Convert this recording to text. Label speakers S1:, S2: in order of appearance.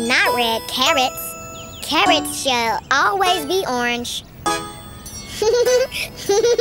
S1: are not red carrots. Carrots shall always be orange.